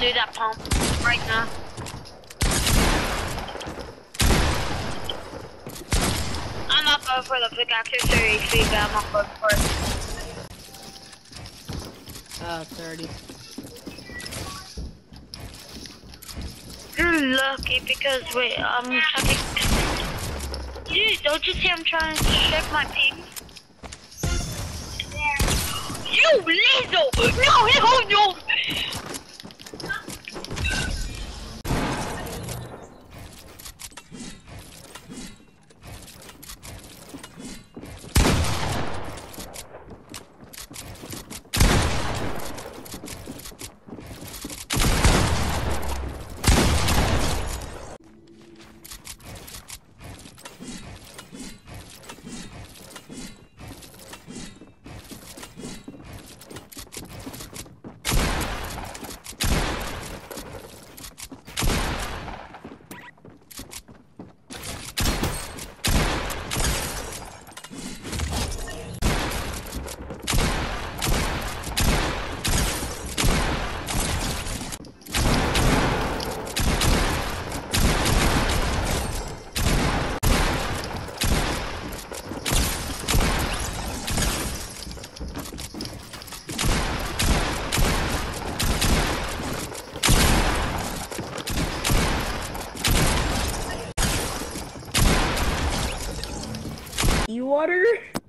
sti- You're gonna lose that pump right now. I'm not going for the pickaxe or 30 HP, but I'm not going for it. Uh, 30. You're lucky because wait, I'm checking. Dude, don't you see I'm trying to check my ping? You Lizzo! No, no, no, water?